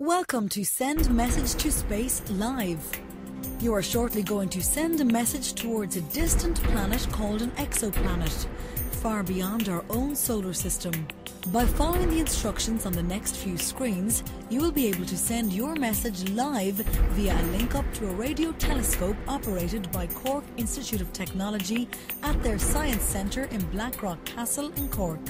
Welcome to Send Message to Space Live. You are shortly going to send a message towards a distant planet called an exoplanet, far beyond our own solar system. By following the instructions on the next few screens, you will be able to send your message live via a link up to a radio telescope operated by Cork Institute of Technology at their Science Centre in Blackrock Castle in Cork.